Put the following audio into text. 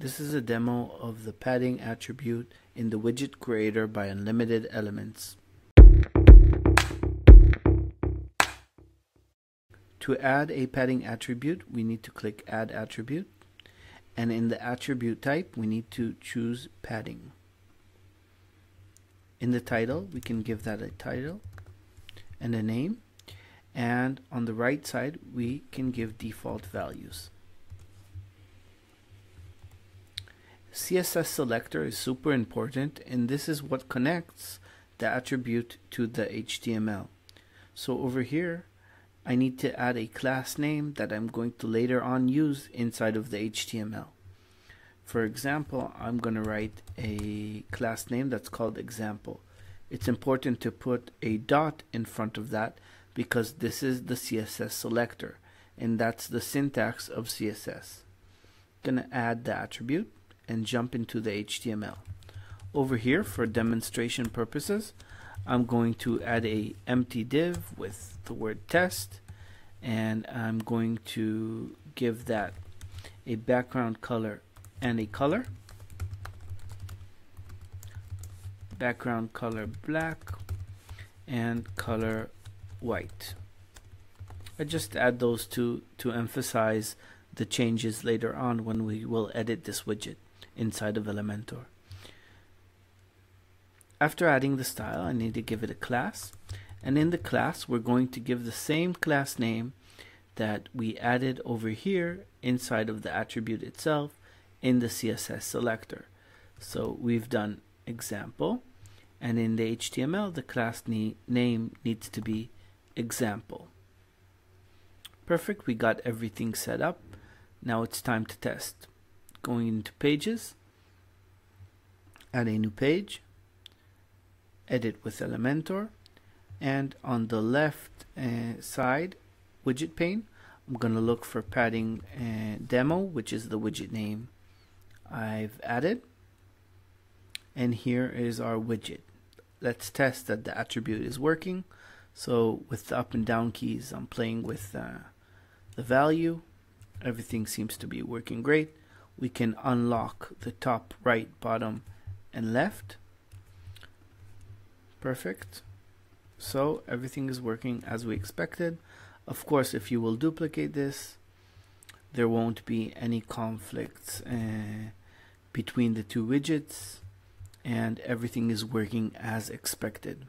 This is a demo of the padding attribute in the widget creator by Unlimited Elements. To add a padding attribute, we need to click Add Attribute. And in the attribute type, we need to choose padding. In the title, we can give that a title and a name. And on the right side, we can give default values. CSS selector is super important and this is what connects the attribute to the HTML. So over here I need to add a class name that I'm going to later on use inside of the HTML. For example, I'm going to write a class name that's called example. It's important to put a dot in front of that because this is the CSS selector and that's the syntax of CSS. I'm going to add the attribute and jump into the HTML. Over here for demonstration purposes I'm going to add a empty div with the word test and I'm going to give that a background color and a color. Background color black and color white. I just add those two to emphasize the changes later on when we will edit this widget inside of Elementor. After adding the style, I need to give it a class. And in the class, we're going to give the same class name that we added over here inside of the attribute itself in the CSS selector. So we've done example, and in the HTML, the class ne name needs to be example. Perfect, we got everything set up. Now it's time to test going into pages, add a new page, edit with Elementor, and on the left uh, side widget pane, I'm going to look for padding uh, demo, which is the widget name I've added. And here is our widget. Let's test that the attribute is working. So with the up and down keys, I'm playing with uh, the value. Everything seems to be working great we can unlock the top, right, bottom, and left. Perfect. So everything is working as we expected. Of course, if you will duplicate this, there won't be any conflicts uh, between the two widgets and everything is working as expected.